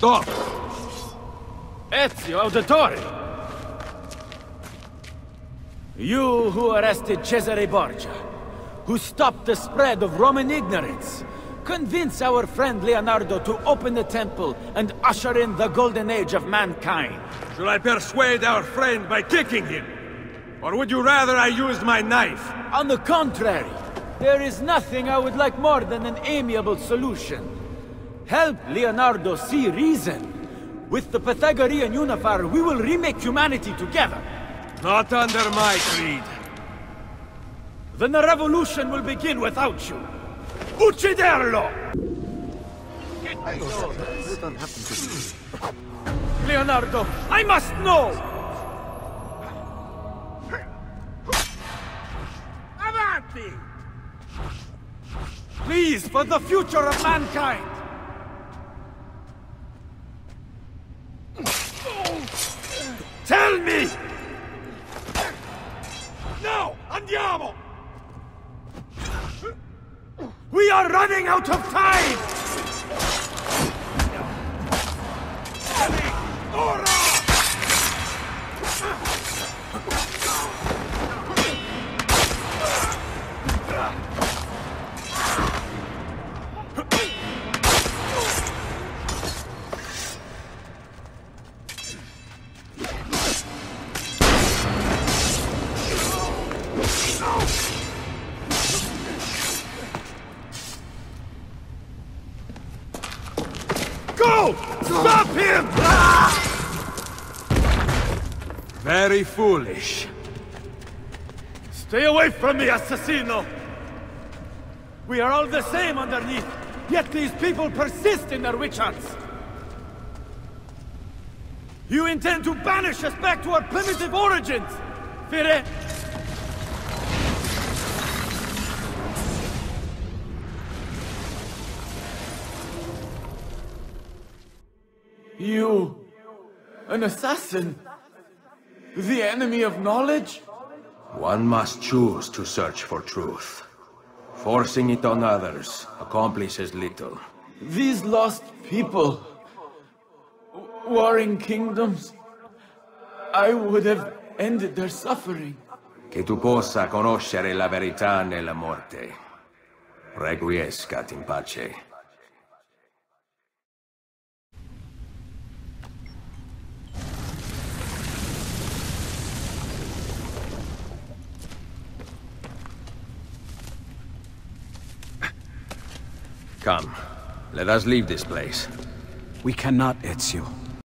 Stop! Ezio Auditore! You who arrested Cesare Borgia, who stopped the spread of Roman ignorance, convince our friend Leonardo to open the temple and usher in the golden age of mankind. Should I persuade our friend by kicking him? Or would you rather I used my knife? On the contrary, there is nothing I would like more than an amiable solution. Help Leonardo see reason. With the Pythagorean Unifier, we will remake humanity together. Not under my creed. Then the revolution will begin without you. Ucciderlo! Leonardo, I must know! Avanti! Please, for the future of mankind! We are running out of time! Go! Stop him! Very foolish. Stay away from me, assassino! We are all the same underneath, yet these people persist in their witch hunts! You intend to banish us back to our primitive origins! Fire! You... an assassin? The enemy of knowledge? One must choose to search for truth. Forcing it on others accomplishes little. These lost people... Warring kingdoms... I would have ended their suffering. Che tu possa conoscere la verità nella morte. Requiescat in pace. Come, let us leave this place. We cannot, Ezio.